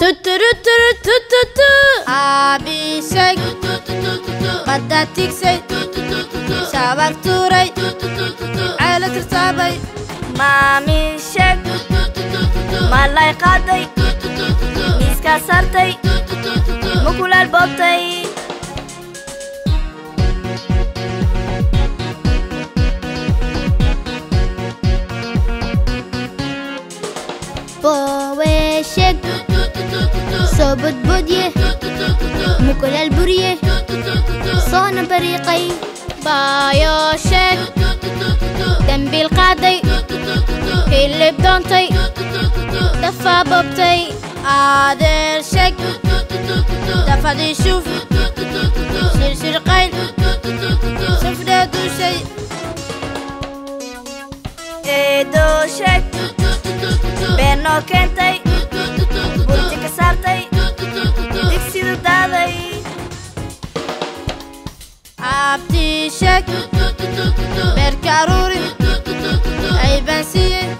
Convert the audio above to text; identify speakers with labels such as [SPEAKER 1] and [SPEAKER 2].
[SPEAKER 1] tuturuturutututu. Aabishay badda tigsay shabag tuuray ceelo tirtaabay maami sheeg malay qaaday miiska sartay mukulaal boobtay
[SPEAKER 2] burye soona bariiqay
[SPEAKER 1] baayo sheeg dembiil qaaday hilib doontay dafaa boobtay aadeer sheeg. Dafadii shuf shirshirqayn shufdhee duushay. Eedoo sheeg beenoo keentay بتشك بركاروري أي بنسيه